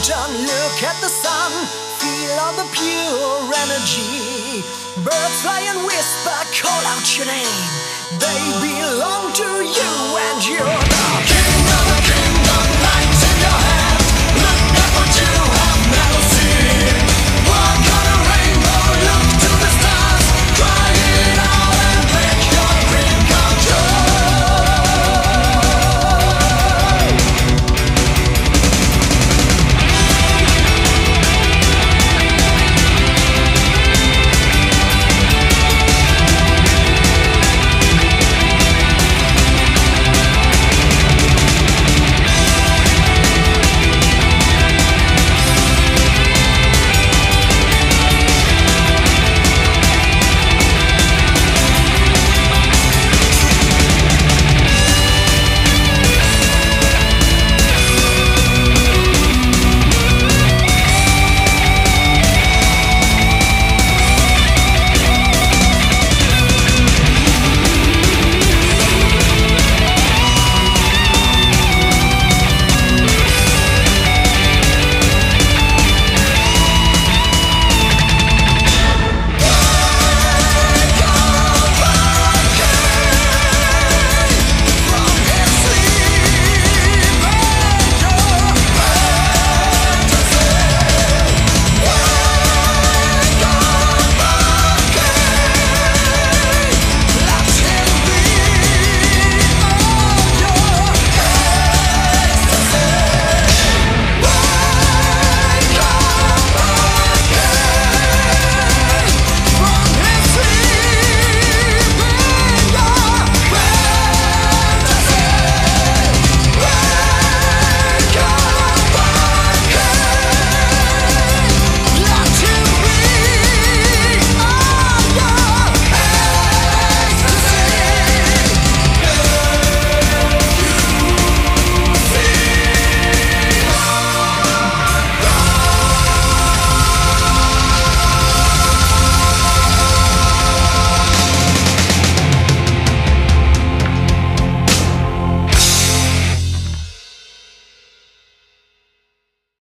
Look at the sun, feel all the pure energy. Birds fly and whisper, call out your name. They belong to you, and your.